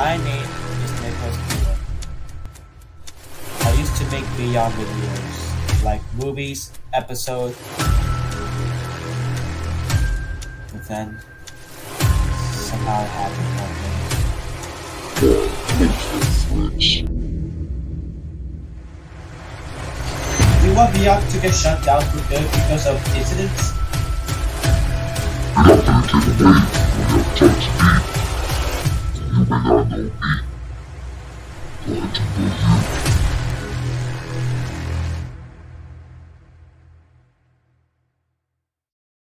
My name is Nicolas Kula. I used to make Beyond videos, like movies, episodes, but then somehow it happened one day. You want Beyond to get shut down for good because of incidents? But I do know.